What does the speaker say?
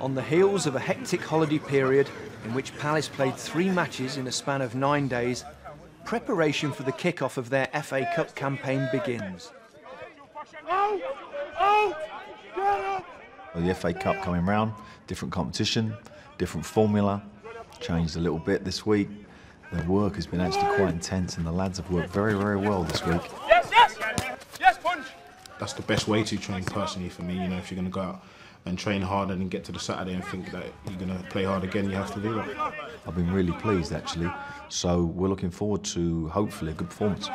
On the heels of a hectic holiday period in which Palace played three matches in a span of nine days, preparation for the kick-off of their FA Cup campaign begins. The FA Cup coming round, different competition, different formula, changed a little bit this week. The work has been actually quite intense and the lads have worked very, very well this week. Yes, yes! Yes, punch! That's the best way to train personally for me. You know, if you're going to go out and train hard and get to the Saturday and think that you're going to play hard again, you have to do that. I've been really pleased actually. So we're looking forward to hopefully a good performance.